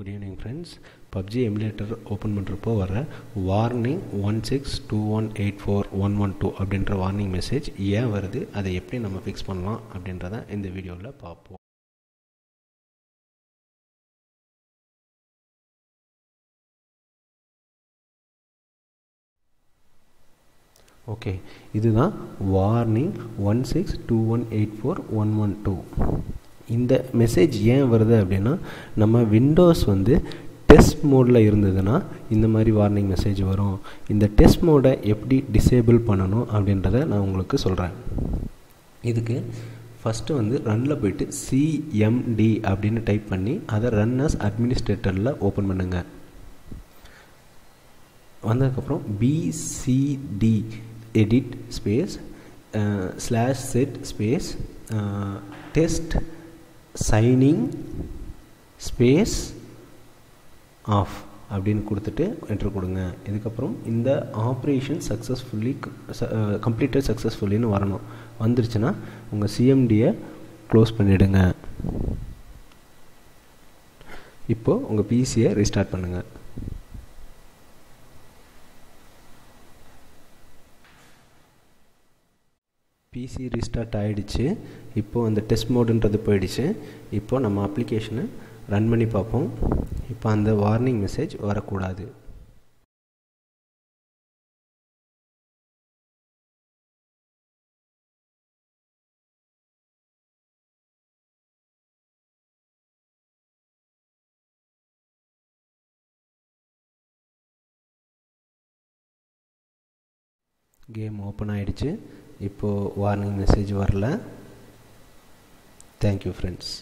Good evening friends PUBG emulator open பண்ணுறப்போ வர warning one six two one eight four one one two அப்படின்ற warning message ஏன் வருது? அதை எப்படி நம்ம ஃபிக்ஸ் பண்ணலாம் அப்படின்றத இந்த வீடியோவில் பார்ப்போம். ஓகே இதுதான் warning one six two one eight four one one two இந்த மெசேஜ் ஏன் வருது அப்படின்னா நம்ம விண்டோஸ் வந்து டெஸ்ட் மோடில் இருந்ததுன்னா இந்த மாதிரி வார்னிங் மெசேஜ் வரும். இந்த டெஸ்ட் மோடை எப்படி டிசேபிள் பண்ணணும் அப்படின்றத நான் உங்களுக்கு சொல்கிறேன் இதுக்கு ஃபஸ்ட்டு வந்து ரன்னில் போயிட்டு சிஎம்டி அப்படின்னு டைப் பண்ணி அதை ரன் அஸ் அட்மினிஸ்ட்ரேட்டரில் ஓப்பன் பண்ணுங்கள் வந்ததுக்கப்புறம் BCD edit space slash set space test signing space off அப்படின்னு கொடுத்துட்டு என்ட்ரு கொடுங்க. இதுக்கப்புறம் இந்த ஆப்ரேஷன் சக்ஸஸ்ஃபுல்லி கம்ப்ளீட்டட் சக்ஸஸ்ஃபுல்லின்னு வரணும். வந்துருச்சுன்னா உங்கள் சிஎம்டியை க்ளோஸ் பண்ணிவிடுங்க இப்போது உங்கள் பிசியை ரீஸ்டார்ட் பண்ணுங்கள் பிசி ரீஸ்டார்ட் ஆகிடுச்சு இப்போது அந்த டெஸ்ட் மோடுன்றது போயிடுச்சு. இப்போது நம்ம அப்ளிகேஷனை ரன் பண்ணி பார்ப்போம். இப்போ அந்த வார்னிங் மெசேஜ் வரக்கூடாது. கேம் ஓப்பன் ஆகிடுச்சு இப்போது வார்னிங் மெசேஜ் வரல. Thank you friends